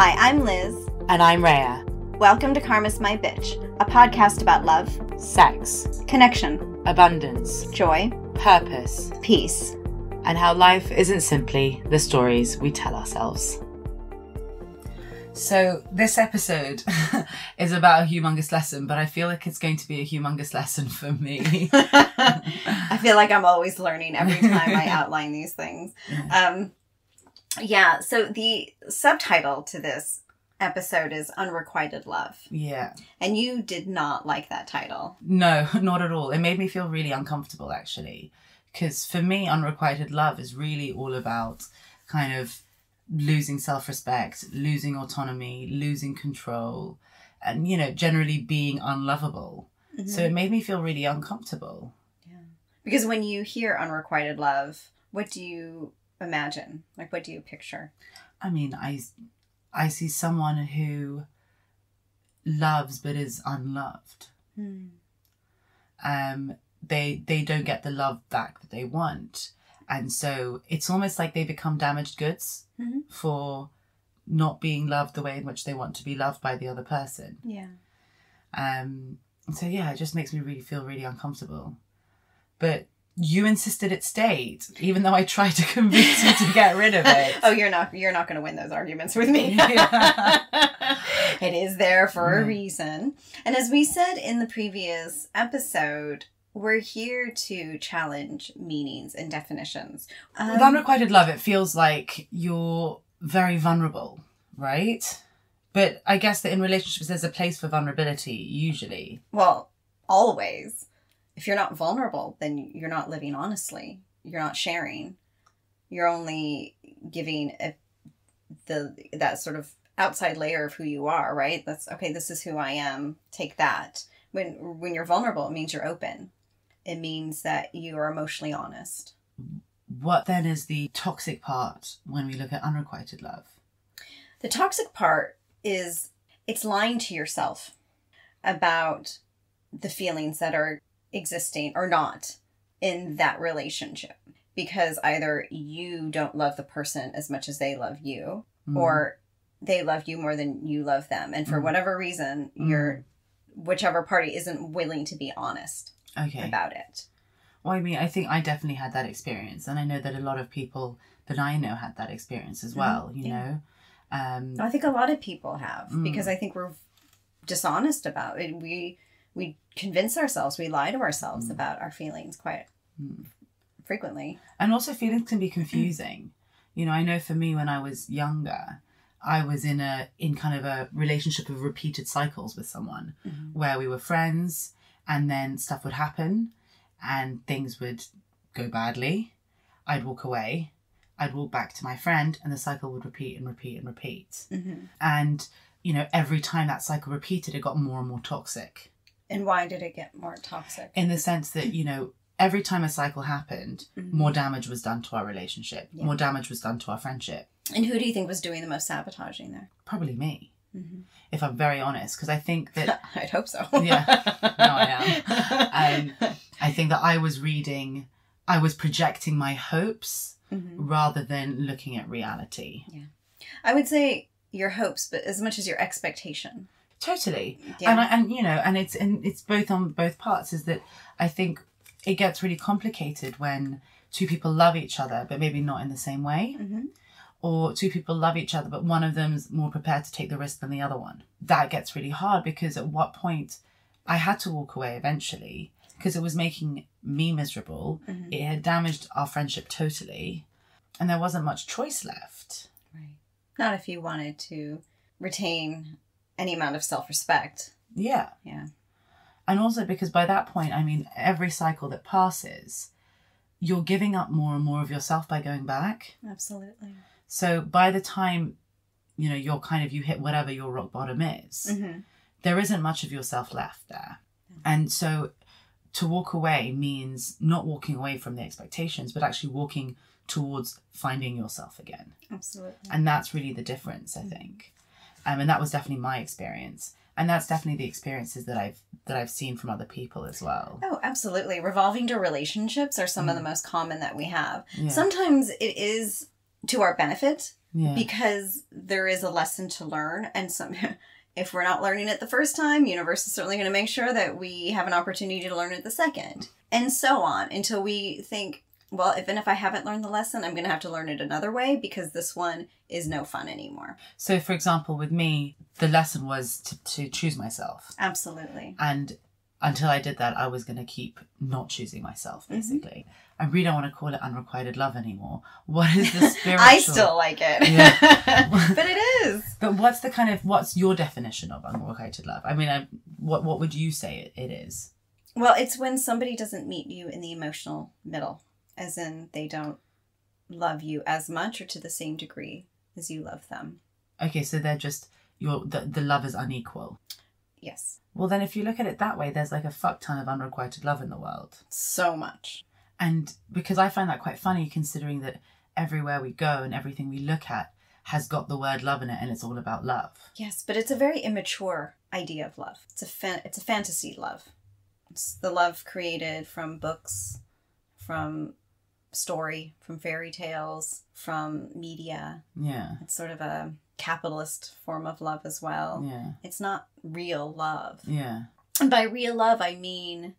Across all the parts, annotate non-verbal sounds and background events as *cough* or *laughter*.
Hi, I'm Liz. And I'm Rhea. Welcome to Karma's My Bitch, a podcast about love, Sex, connection, abundance, joy, purpose, peace. and how life isn't simply the stories we tell ourselves. So, this episode *laughs* is about a humongous lesson, but I feel like it's going to be a humongous lesson for me. *laughs* I feel like I'm always learning every time I *laughs* outline these things. Um, yeah, so the subtitle to this episode is Unrequited Love. yeah. And you did not like that title. No, *laughs* not at all. It made me feel really uncomfortable, actually. Because for me, unrequited love is really all about kind of losing self respect, losing autonomy, losing control, and, you know, generally being unlovable. So mm-hmm. it made me feel really uncomfortable. Yeah. Because when you hear unrequited love, what do you imagine? Like, what do you picture? I mean, I, I see someone who loves but is unloved. um, they they don't get the love back that they want, and so it's almost like they become damaged goods Mhm. for not being loved the way in which they want to be loved by the other person. Yeah. Um, so yeah, it just makes me really feel really uncomfortable. But you insisted it stayed, even though I tried to *laughs* convince you to get rid of it. *laughs* oh, you're not you're not going to win those arguments with me. *laughs* Yeah. it is there for a Mm. reason. And as we said in the previous episode, we're here to challenge meanings and definitions. With Um, unrequited love, it feels like you're very vulnerable, right? But I guess that in relationships, there's a place for vulnerability, usually. well, always. If you're not vulnerable, then you're not living honestly. You're not sharing. You're only giving a, the that sort of outside layer of who you are, right? That's okay, this is who I am. Take that. When when you're vulnerable, it means you're open. It means that you are emotionally honest. What then is the toxic part when we look at unrequited love? The toxic part is it's lying to yourself about the feelings that are existing or not in that relationship because either you don't love the person as much as they love you Mm. or they love you more than you love them and for Mm. whatever reason you're whichever party isn't willing to be honest okay. about it. Well, I mean, I think I definitely had that experience, and I know that a lot of people that I know had that experience as well. You Mm-hmm. yeah. know, um, I think a lot of people have Mm. because I think we're dishonest about it. We we convince ourselves, we lie to ourselves Mm. about our feelings quite Mm. frequently. and also feelings can be confusing you know i know for me when i was younger i was in a in kind of a relationship of repeated cycles with someone Mhm. where we were friends and then stuff would happen and things would go badly i'd walk away i'd walk back to my friend and the cycle would repeat and repeat and repeat Mm-hmm. and you know every time that cycle repeated it got more and more toxic And why did it get more toxic? in the sense that you know every time a cycle happened Mhm. more damage was done to our relationship Yeah. more damage was done to our friendship And who do you think was doing the most sabotaging there? probably me Mm-hmm. if i'm very honest because i think that *laughs* I'd hope so. Yeah. No, I am. *laughs* Um, i think that i was reading i was projecting my hopes Mhm. rather than looking at reality Yeah, I would say your hopes, but as much as your expectation. Totally. Yeah. and I, and you know and it's and it's both on both parts is that i think it gets really complicated when two people love each other but maybe not in the same way. Hmm or two people love each other but one of them's more prepared to take the risk than the other one. That gets really hard because at what point i had to walk away eventually because it was making me miserable. Mhm. it had damaged our friendship totally. And there wasn't much choice left. Right. Not if you wanted to retain any amount of self respect. yeah Yeah. and also because by that point i mean every cycle that passes you're giving up more and more of yourself by going back Absolutely. so by the time you know you're kind of you hit whatever your rock bottom is Mm-hmm. there isn't much of yourself left there. And so to walk away means not walking away from the expectations, but actually walking towards finding yourself again. Absolutely. And that's really the difference, I think. Um, and that was definitely my experience. And that's definitely the experiences that I've that I've seen from other people as well. Oh, absolutely. Revolving door relationships are some of the most common that we have. Yeah. Sometimes it is to our benefit Yeah. because there is a lesson to learn and some *laughs* if we're not learning it the first time universe is certainly going to make sure that we have an opportunity to learn it the second and so on until we think well even if i haven't learned the lesson i'm going to have to learn it another way because this one is no fun anymore so, for example, with me, the lesson was to, to choose myself. absolutely And until I did that, I was going to keep not choosing myself, Mm-hmm. basically. I really don't want to call it unrequited love anymore. *laughs* What is the spiritual? i still like it Yeah. *laughs* but it is But what's the kind of what's your definition of unrequited love? I mean, I, what what would you say it, it is? well it's when somebody doesn't meet you in the emotional middle as in they don't love you as much or to the same degree as you love them Okay, so they're just your the, the love is unequal. yes Well, then if you look at it that way, there's like a fuck ton of unrequited love in the world. so much And because I find that quite funny, considering that everywhere we go and everything we look at has got the word love in it, and it's all about love. Yes, but it's a very immature idea of love. It's a fan- it's a fantasy love. It's the love created from books, from story, from fairy tales, from media. Yeah, It's sort of a capitalist form of love as well. yeah, It's not real love. yeah. And by real love, I mean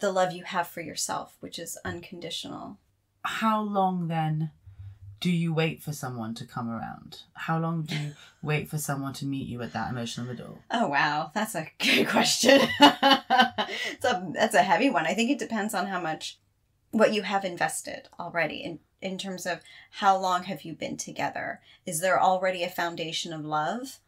the love you have for yourself, which is unconditional. How long then do you wait for someone to come around? How long do you *laughs* wait for someone to meet you at that emotional middle? Oh wow, that's a *laughs* good question. *laughs* it's a that's a heavy one. I think it depends on how much what you have invested already in in terms of how long have you been together. Is there already a foundation of love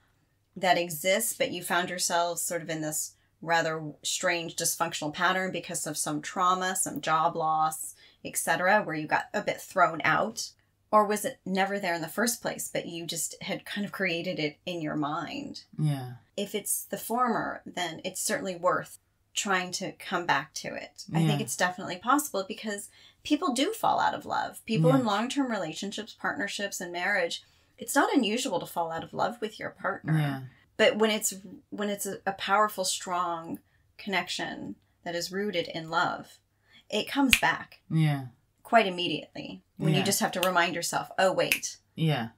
that exists, but you found yourselves sort of in this rather strange dysfunctional pattern because of some trauma, some job loss, etc., where you got a bit thrown out? Or was it never there in the first place, but you just had kind of created it in your mind? Yeah, if it's the former, then it's certainly worth trying to come back to it. I think it's definitely possible because people do fall out of love. People Yeah. in long term relationships, partnerships, and marriage, it's not unusual to fall out of love with your partner. yeah, But when it's when it's a, a powerful, strong connection that is rooted in love, it comes back yeah, quite immediately. When Yeah. you just have to remind yourself, oh wait, yeah,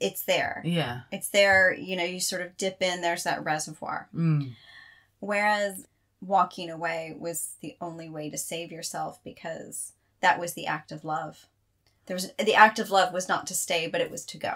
it's there. yeah. It's there, you know, you sort of dip in, there's that reservoir. Mm. Whereas walking away was the only way to save yourself because that was the act of love. There was the act of love was not to stay, but it was to go.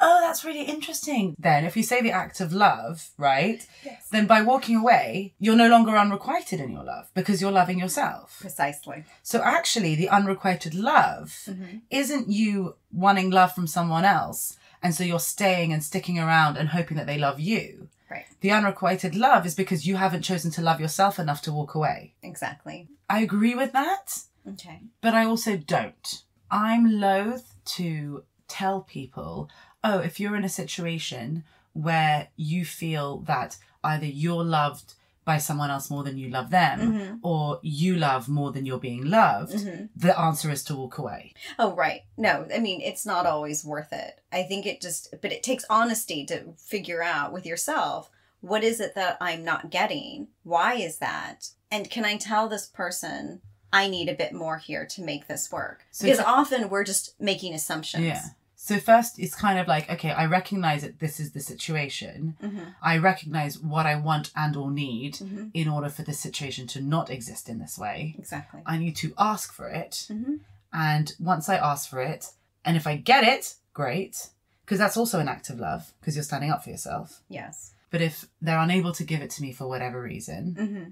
Oh, that's really interesting. Then, if you say the act of love, right, Yes. then by walking away, you're no longer unrequited in your love because you're loving yourself. Precisely. So, actually, the unrequited love Mm-hmm. isn't you wanting love from someone else. And so you're staying and sticking around and hoping that they love you. Right. The unrequited love is because you haven't chosen to love yourself enough to walk away. Exactly. I agree with that. Okay. but I also don't. I'm loath to tell people, oh, if you're in a situation where you feel that either you're loved by someone else more than you love them, Mhm. or you love more than you're being loved, Mhm. the answer is to walk away. Oh, right. No, I mean, it's not always worth it. I think it just, but it takes honesty to figure out with yourself what is it that I'm not getting? Why is that? And can I tell this person I need a bit more here to make this work? So because often we're just making assumptions. Yeah. So first, it's kind of like, okay, I recognize that this is the situation. hmm I recognize what I want and or need hmm in order for this situation to not exist in this way. Exactly. I need to ask for it. hmm And once I ask for it, and if I get it, great, because that's also an act of love, because you're standing up for yourself. Yes. But if they're unable to give it to me for whatever reason, hmm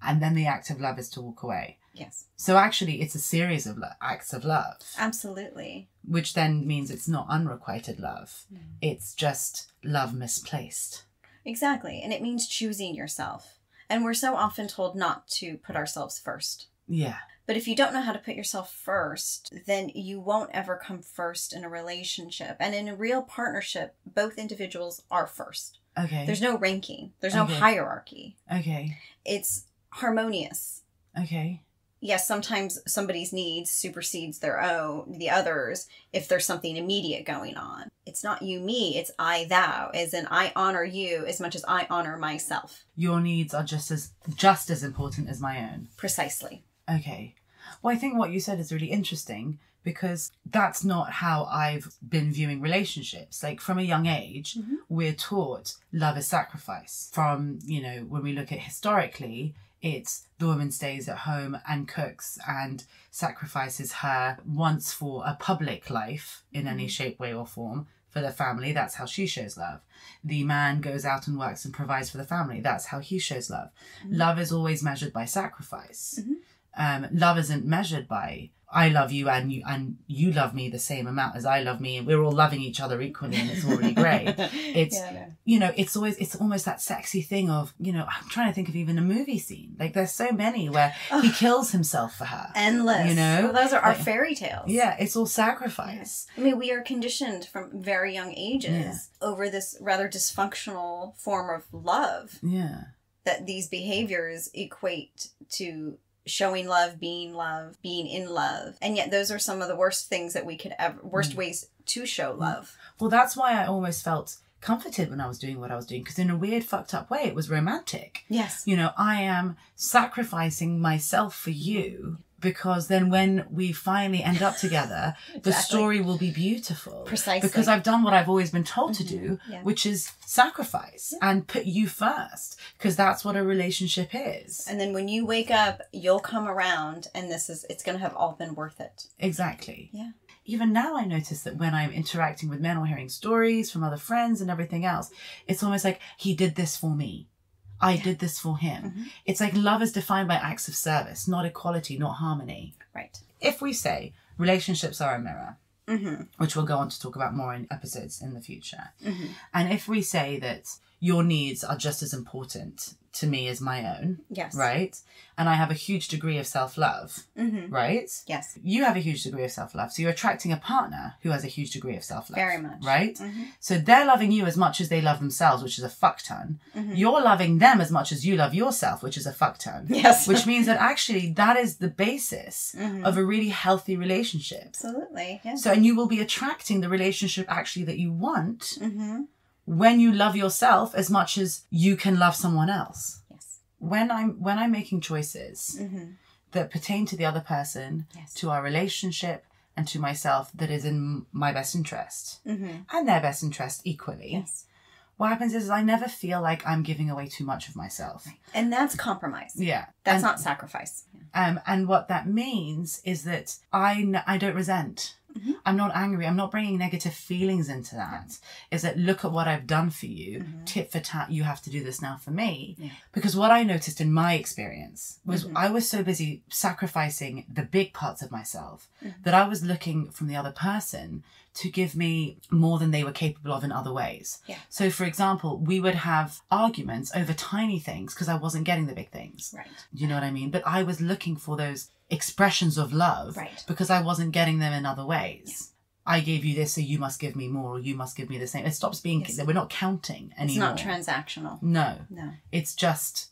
and then the act of love is to walk away. Yes. So actually, it's a series of lo- acts of love, Absolutely. which then means it's not unrequited love. Mm. It's just love misplaced. Exactly. And it means choosing yourself. And we're so often told not to put ourselves first. Yeah. But if you don't know how to put yourself first, then you won't ever come first in a relationship. And in a real partnership, both individuals are first. Okay. There's no ranking, there's no Okay. hierarchy. okay. It's harmonious. Okay. Yes, sometimes somebody's needs supersedes their own, the others, if there's something immediate going on. It's not you, me, it's I, thou, as in I honor you as much as I honor myself. Your needs are just as just as important as my own. Precisely. Okay. Well, I think what you said is really interesting because that's not how I've been viewing relationships. Like from a young age, Mhm. we're taught love is sacrifice. From, you know, when we look at historically, it's the woman stays at home and cooks and sacrifices her once for a public life in any Mhm. shape, way, or form for the family. That's how she shows love. The man goes out and works and provides for the family. That's how he shows love. Mhm. Love is always measured by sacrifice. Mhm. Um, love isn't measured by I love you and you and you love me the same amount as I love me and we're all loving each other equally and it's all really great. *laughs* It's Yeah, know. you know, it's always it's almost that sexy thing of, you know, I'm trying to think of even a movie scene. Like there's so many where he kills himself for her. endless. You know? Well, those are our Like- fairy tales. Yeah, it's all sacrifice. I mean, we are conditioned from very young ages over this rather dysfunctional form of love Yeah. that these behaviors equate to showing love, being love, being in love. And yet those are some of the worst things that we could ever worst Mm. ways to show love. Well, that's why I almost felt comforted when I was doing what I was doing because in a weird fucked up way it was romantic. Yes. you know, I am sacrificing myself for you because then when we finally end up together, *laughs* the story will be beautiful. Precisely. Because I've done what I've always been told to Mhm. do, Yeah. which is sacrifice and put you first because that's what a relationship is. And then when you wake up, you'll come around and this is it's gonna have all been worth it. Exactly. Yeah. Even now, I notice that when I'm interacting with men or hearing stories from other friends and everything else, it's almost like he did this for me. I did this for him. Mhm. It's like love is defined by acts of service, not equality, not harmony. Right. If we say relationships are a mirror, Mm-hmm. which we'll go on to talk about more in episodes in the future, Mm-hmm. and if we say that your needs are just as important to me as my own, Yes. right? And I have a huge degree of self love, Mm-hmm. right? Yes. You have a huge degree of self love. So you're attracting a partner who has a huge degree of self love. Very much. Right? Mm-hmm. So they're loving you as much as they love themselves, which is a fuck ton. Mhm. You're loving them as much as you love yourself, which is a fuck ton. Yes. Which *laughs* means that actually that is the basis Mhm. of a really healthy relationship. Absolutely. Yes. So, and you will be attracting the relationship actually that you want mm-hmm. When you love yourself as much as you can love someone else. Yes. When I'm when I'm making choices Mm-hmm. that pertain to the other person, Yes. to our relationship, and to myself that is in my best interest Mm-hmm. and their best interest equally, Yes. what happens is I never feel like I'm giving away too much of myself. And that's compromise. Yeah. That's and, not sacrifice. Um, and what that means is that I, n- I don't resent. Mhm. I'm not angry. I'm not bringing negative feelings into that. Is that look at what I've done for you, Mhm. tit for tat, you have to do this now for me. Yeah. Because what I noticed in my experience was Mhm. I was so busy sacrificing the big parts of myself Mhm. that I was looking from the other person to give me more than they were capable of in other ways. Yeah. So, for example, we would have arguments over tiny things because I wasn't getting the big things. Right. You know what I mean? But I was looking for those expressions of love Right. because I wasn't getting them in other ways. I gave you this, so you must give me more, or you must give me the same. It stops being, Yes. we're not counting anymore. It's not transactional. No, No. it's just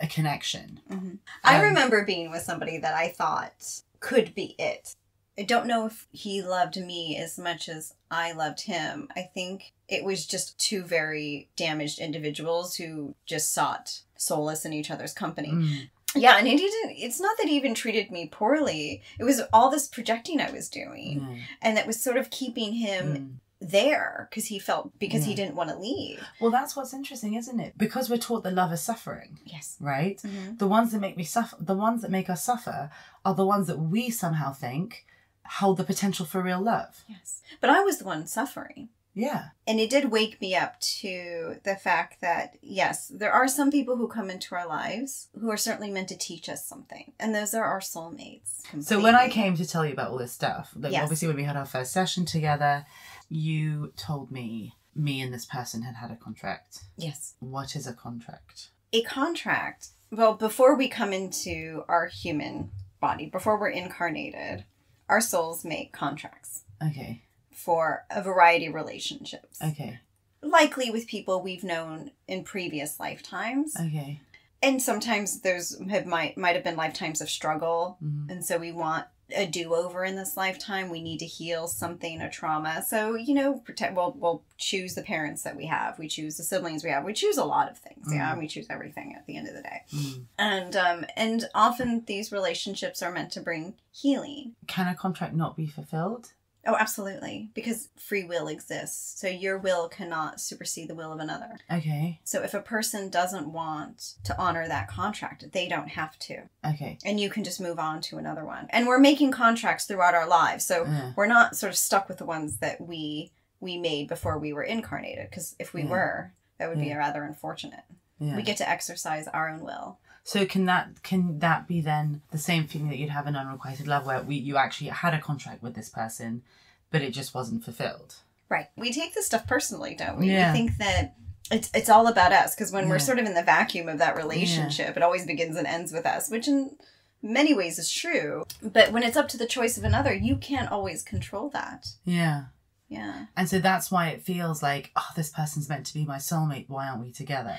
a connection. hmm I Um, remember being with somebody that I thought could be it. I don't know if he loved me as much as I loved him. I think it was just two very damaged individuals who just sought solace in each other's company. Mm. Yeah, and he didn't. It's not that he even treated me poorly. It was all this projecting I was doing, Yeah. and that was sort of keeping him Mm. there because he felt because he didn't want to leave. Well, that's what's interesting, isn't it? Because we're taught that love is suffering, Yes. right? hmm The ones that make me suffer, the ones that make us suffer, are the ones that we somehow think hold the potential for real love. Yes. But I was the one suffering. Yeah. And it did wake me up to the fact that, yes, there are some people who come into our lives who are certainly meant to teach us something. And those are our soulmates. So when I came to tell you about all this stuff, like Yes. obviously when we had our first session together, you told me me and this person had had a contract. Yes. What is a contract? A contract, well, before we come into our human body, before we're incarnated, our souls make contracts Okay. For a variety of relationships. Okay. Likely with people we've known in previous lifetimes. Okay. And sometimes there's have might might have been lifetimes of struggle Mhm. and so we want a do-over in this lifetime. We need to heal something, a trauma. So, you know, protect we'll we'll choose the parents that we have. We choose the siblings we have. We choose a lot of things. Yeah. Mm. We choose everything at the end of the day. Mm. And um and often these relationships are meant to bring healing. Can a contract not be fulfilled? Oh, absolutely. Because free will exists. So your will cannot supersede the will of another. Okay. So if a person doesn't want to honor that contract, they don't have to. Okay. And you can just move on to another one. And we're making contracts throughout our lives. So Yeah. we're not sort of stuck with the ones that we we made before we were incarnated because if we Yeah. were, that would be rather unfortunate. Yeah. We get to exercise our own will. So can that can that be then the same feeling that you'd have in unrequited love where we you actually had a contract with this person, but it just wasn't fulfilled? Right. We take this stuff personally, don't we? Yeah. We think that it's it's all about us because when we're sort of in the vacuum of that relationship, it always begins and ends with us, which in many ways is true. But when it's up to the choice of another, you can't always control that. Yeah. Yeah. And so that's why it feels like, oh, this person's meant to be my soulmate. Why aren't we together?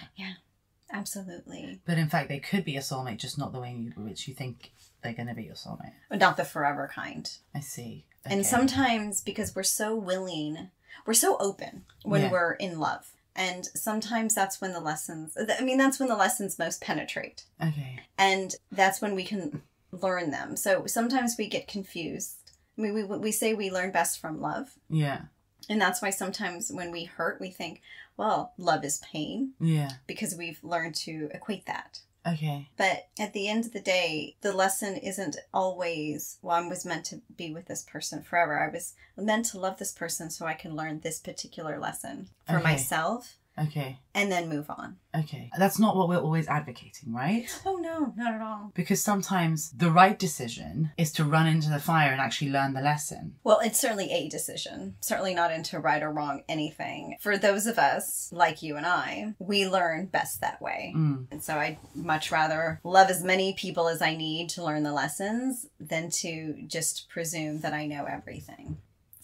Absolutely. But in fact, they could be a soulmate, just not the way in which you think they're going to be your soulmate. Not the forever kind. I see. And sometimes because we're so willing, we're so open when Yeah. we're in love. And sometimes that's when the lessons, I mean, that's when the lessons most penetrate. Okay. And that's when we can learn them. So sometimes we get confused. I mean, we, we say we learn best from love. Yeah. And that's why sometimes when we hurt, we think, well, love is pain Yeah. because we've learned to equate that. Okay. But at the end of the day, the lesson isn't always, well, I was meant to be with this person forever. I was meant to love this person so I can learn this particular lesson for Okay. myself Okay. and then move on. Okay. That's not what we're always advocating, right? Oh, no, not at all. Because sometimes the right decision is to run into the fire and actually learn the lesson. Well, it's certainly a decision, certainly not into right or wrong anything. For those of us like you and I, we learn best that way. Mm. And so I'd much rather love as many people as I need to learn the lessons than to just presume that I know everything.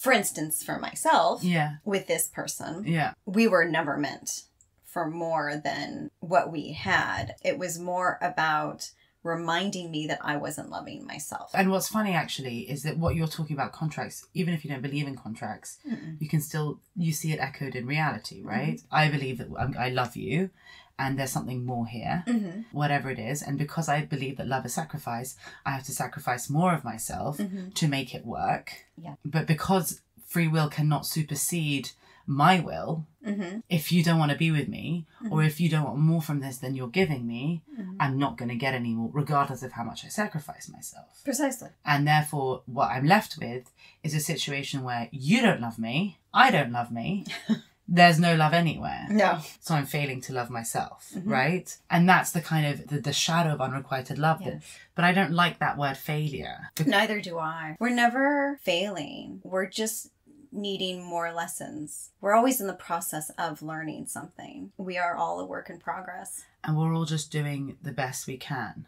For instance, for myself, Yeah. with this person, Yeah. we were never meant for more than what we had. It was more about reminding me that I wasn't loving myself. And what's funny actually is that what you're talking about contracts, even if you don't believe in contracts, Mm-mm. you can still you see it echoed in reality, Mm-hmm. right? I believe that I'm, I love you, and there's something more here, Mm-hmm. whatever it is. And because I believe that love is sacrifice, I have to sacrifice more of myself Mm-hmm. to make it work. Yeah. But because free will cannot supersede my will, Mm-hmm. if you don't want to be with me, or Mhm. if you don't want more from this than you're giving me, Mhm. I'm not going to get any more, regardless of how much I sacrifice myself. Precisely. And therefore, what I'm left with is a situation where you don't love me, I don't love me, *laughs* there's no love anywhere. No. So I'm failing to love myself, Mhm. right? And that's the kind of the, the shadow of unrequited love. That, Yes. but I don't like that word failure. Neither do I. We're never failing. We're just needing more lessons. We're always in the process of learning something. We are all a work in progress. And we're all just doing the best we can.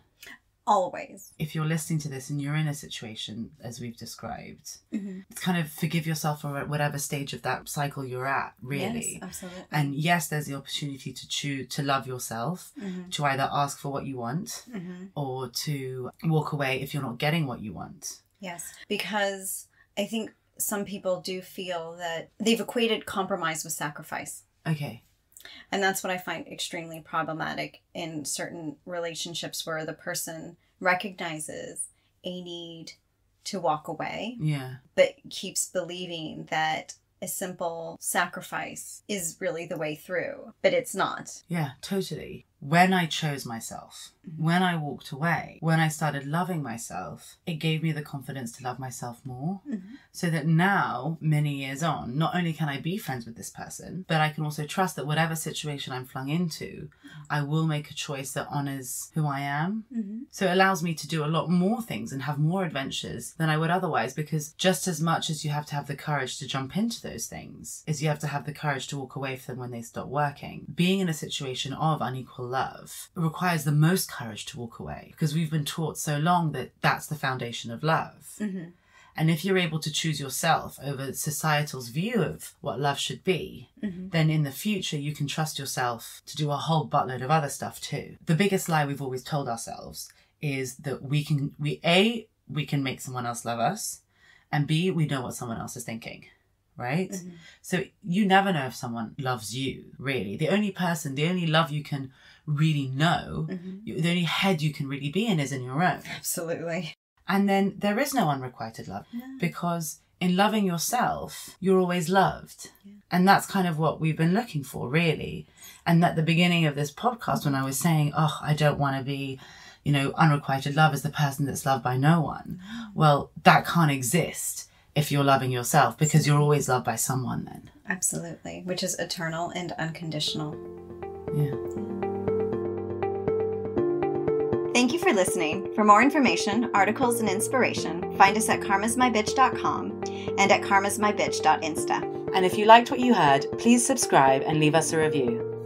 Always. If you're listening to this and you're in a situation as we've described, Mm-hmm. it's kind of forgive yourself for whatever stage of that cycle you're at, really. Yes, absolutely. And yes, there's the opportunity to choose to love yourself, mm-hmm. to either ask for what you want Mm-hmm. or to walk away if you're not getting what you want. Yes, because I think some people do feel that they've equated compromise with sacrifice. Okay. And that's what I find extremely problematic in certain relationships where the person recognizes a need to walk away, Yeah. but keeps believing that a simple sacrifice is really the way through, but it's not. Yeah, totally. When I chose myself, Mhm. when I walked away, when I started loving myself, it gave me the confidence to love myself more. So that now, many years on, not only can I be friends with this person, but I can also trust that whatever situation I'm flung into, I will make a choice that honors who I am. Mm-hmm. So it allows me to do a lot more things and have more adventures than I would otherwise because just as much as you have to have the courage to jump into those things, is you have to have the courage to walk away from them when they stop working. Being in a situation of unequal love requires the most courage to walk away because we've been taught so long that that's the foundation of love. Mm-hmm. And if you're able to choose yourself over societal's view of what love should be, Mm-hmm. then in the future you can trust yourself to do a whole buttload of other stuff too. The biggest lie we've always told ourselves is that we can we a we can make someone else love us, and B, we know what someone else is thinking, right? Mhm. So you never know if someone loves you, really. The only person, the only love you can really know, Mhm. you, the only head you can really be in is in your own. Absolutely. And then there is no unrequited love because in loving yourself, you're always loved. Yeah. And that's kind of what we've been looking for, really. And at the beginning of this podcast, when I was saying, oh, I don't want to be, you know, unrequited love as the person that's loved by no one. Well, that can't exist if you're loving yourself because you're always loved by someone then. Absolutely. Which is eternal and unconditional. Yeah. Thank you for listening. For more information, articles, and inspiration, find us at karmasmybitch.com and at karmasmybitch.insta. And if you liked what you heard, please subscribe and leave us a review.